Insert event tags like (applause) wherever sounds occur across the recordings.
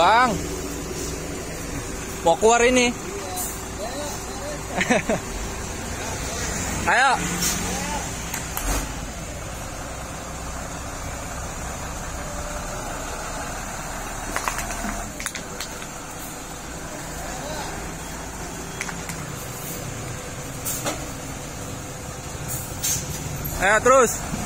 Bang. Mau keluar ini. (laughs) Ayo. Ayo terus.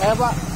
Ayo Pak.